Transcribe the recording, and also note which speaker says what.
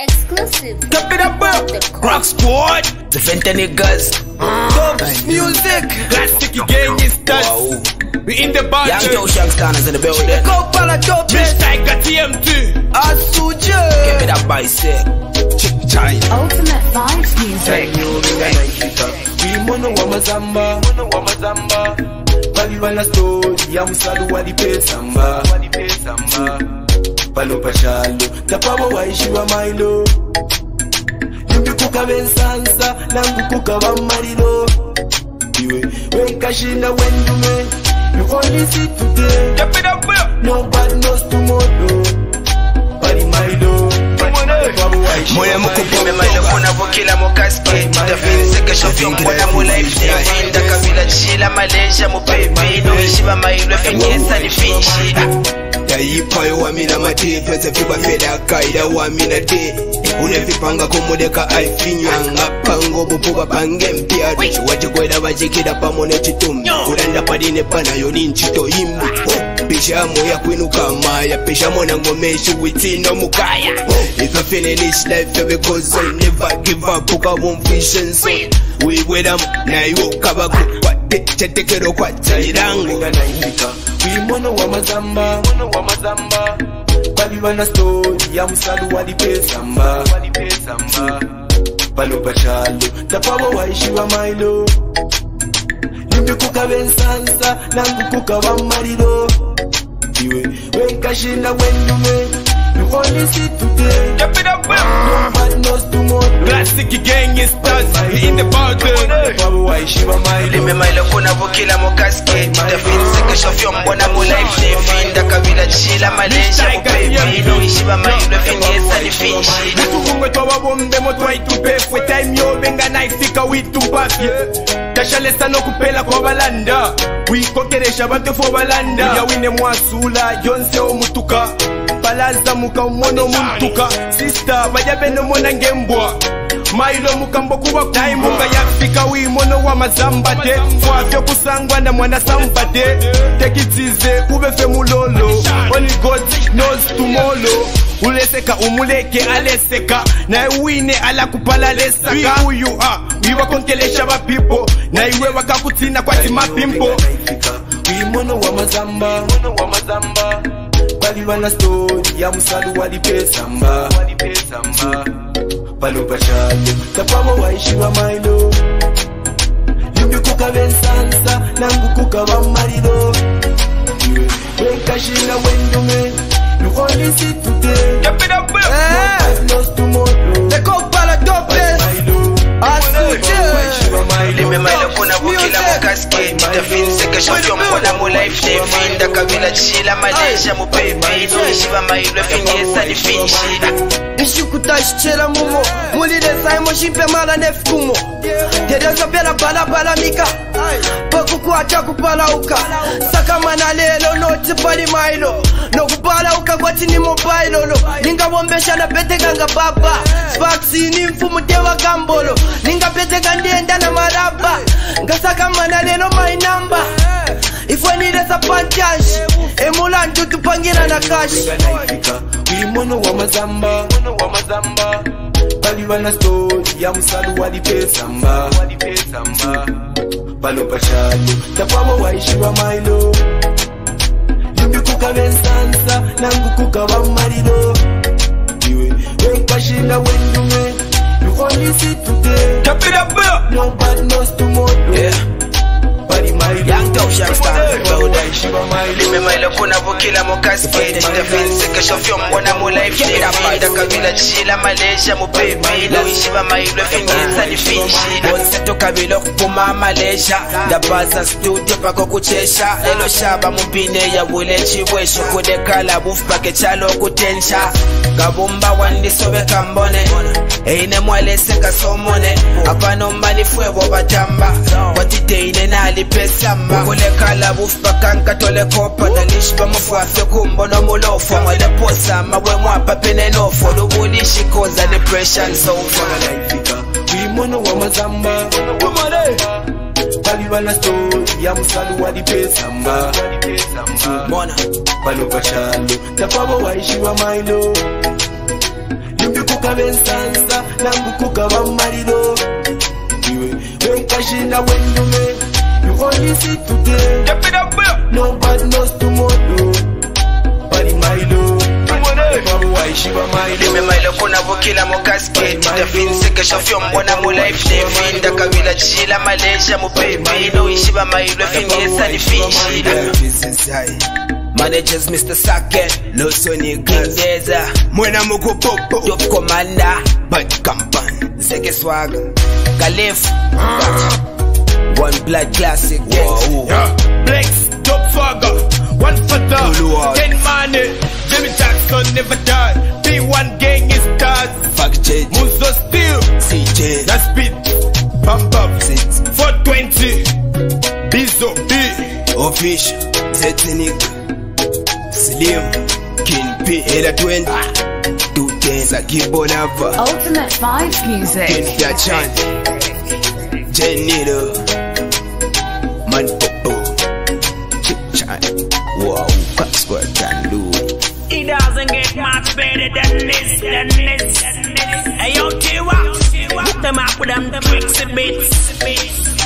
Speaker 1: Exclusive.
Speaker 2: Top it up, bro. Rock Squad, the Fenta niggas.
Speaker 3: Dub music.
Speaker 2: Classic gang is
Speaker 3: Wow.
Speaker 2: We in the
Speaker 3: Young
Speaker 2: budget.
Speaker 3: Joe Shankstanners in the building.
Speaker 1: Go para
Speaker 2: Bitch,
Speaker 1: dope.
Speaker 2: Tiger TM2.
Speaker 3: Give
Speaker 1: Asu J.
Speaker 3: me that bicep. Chick chai.
Speaker 1: Ultimate Vibes Music.
Speaker 4: Wimono wa mazamba Baliba na story ya msalu walipesamba Palo pachalo Tapabo waishiwa mailo Yumbi kuka bensansa Nangu kuka bamarilo Iwe Wenkashinda wendume You only see today.
Speaker 2: Top it up, bro.
Speaker 4: Nobody knows tomorrow. Bali mailo Tapabo
Speaker 3: Moya
Speaker 4: mailo
Speaker 3: mukupime mailo kuna vukila mu casket Tafini kesho fyongona mu life Nda kabila chila Malaysia mu baby No ishiba mailo fenyesa ni finshi yayipayo wamina matepe nsefiba feda kaida wamina te unevipanga kumudeka aifinywanga pango bupuba pange mpya wachikweda vachikida pamo nechitumbi kulanda padine panayo ni nchito imbu pishamo yakwinuka maya. Pishamo na ngomeshi witino mukaya. If I finish life because I never give up ukavumvishen so wiwedam nayo tetekero kwa
Speaker 4: jairangu wimono wa mazamba bali wana stori ya musalu walipesamba balopa chalo tapawa waishiwa mailo. Limbi kukaba ensansa nangu kukaba maliro iwe wenkashinda wendume only see today.
Speaker 2: Top it up, bro.
Speaker 4: nobody knows tomorrow
Speaker 2: Classic gang is We in the budget.
Speaker 4: tapabo waishiwa mailo
Speaker 3: limemaile kuna vukila mu casket tafinse kesho fyombona mu life nefinda kabila chila malaysia mu baby. no. ishiba mailo fenyesa ni finshi
Speaker 2: Tukumwe twababombemo twaitupefwe time yobenga naifika witumpafye tashalesa nokupela kwabalanda wikokeresha bantu fo balanda yawine mwasula yonse omutuka balaza mukamona omuntuka sista baja benomona ngembwa. Mailo mukambo kuba taimunga yafika wimono wa mazamba te twafyo kusangwa na mwana samba te tekitsize ubefe mulolo. Only god knows tomorrow. Uleseka umuleke aleseka. Naye wine alakupalalesaka uyu a wiwakonkelesha bapipo na iwe kwati mapimpo
Speaker 4: naifika wimono wa mazamba baliba na story ya musalu walipesamba palo pachalo tapabo waishiwa mailo. Yumbi kuka bensansa nangu kuka bamarilo iwe wenkashinda wendume you only see today nobody knows tomorrow
Speaker 1: Go para dope.
Speaker 4: mailo.
Speaker 1: Asu J.
Speaker 4: waishiwa mailo.
Speaker 3: Limemaile kuna vukila mu casket ngashoti yomkhona mulifetv ndakabila chila malaysia mupepeishi vamayilwe finyesa ni finshi
Speaker 1: nishikutashitshela ngumo mulilesaimo ximpemana nefumo. Yedesopela balabalamika pokukuata kupalauka sakamanalelo noti palimailo nokupalauka kwati ni mobailolo ningawombeshana betekanga baba spaksini mfumu tevakambolo ningapetekandiyenda na mala ifwenilesa pantashi emulantu tupangira na kashi
Speaker 4: naifika wimono wa mazamba. Baliba na story ya musalu walipesamba palo pachalo tapabo waishiwa mailo. Yumbi kuka bensansa nangu kuka bamarilo iwe wenkashinda wendume you only see today
Speaker 2: Top it up, bro.
Speaker 4: nobody knows tomorrow
Speaker 3: mimailo kunavukila mukasketida vinsika shofyombona mulaifshemida malesha mupepila uishiva mailwe finyesa nifinshida onsitukabila okupuma malesha ndabaza studio pako kuchesha. Lelo shaba mupine yabula chibwesho kulekala bufu pake chalo kutensha. Ngabumba wandisobe kambone. Eine mwalese kasomone apanombanifwevo batamba dine nalipesama ukulekhala bufibakankathole kopha nalishibamafwase kumbona mulofo ngalephosama wengwapha phenenofo lubulishi khoza nepreshan sofa
Speaker 4: uyimono wamazamba balibana stori ya musali wa
Speaker 3: dipesamba
Speaker 4: mona balovashalo tapavo waishiwa mailo. Yumbikuka bensansa nangukukava mmalilo wenkashina wendume you only see today.
Speaker 2: Step it up, bro.
Speaker 4: nobody knows tomorrow. Bali mailo babo waishiba
Speaker 3: lime
Speaker 4: mailo
Speaker 3: mailo kuna vukila mu casket tafiniseka fyo mbona mu life levi ndakabila chila malaysia mu baby. No ishiba mailo finyesa ni finshi Managers Mr. Saket, Losoni Glendeza, Mwena Mugu Popo, Top Commander, Bad Kampan, Zeke Swag, Galef, ah. One Blood Classic, wow.
Speaker 2: Yeah. Blacks, top fagger, one fatter,
Speaker 3: Boulevard.
Speaker 2: ten money. Jimmy Jackson never die. P1 gang is stars.
Speaker 3: Fuck JJ,
Speaker 2: Muzo still,
Speaker 3: CJ,
Speaker 2: that's beat. Bump up,
Speaker 3: Six,
Speaker 2: 420. Bizo B.
Speaker 3: Official, Zetinik, Slim, King P, Heda 20, ah. 210, Saki Bonava,
Speaker 5: Ultimate Vibes Music.
Speaker 3: India Chan, Jennido, Man Popo, Chip Chan, wow, Crack Squad can do it.
Speaker 6: It doesn't get much better than this, than this. Hey, yo, T-Wax, hook them up with them tricks and bits.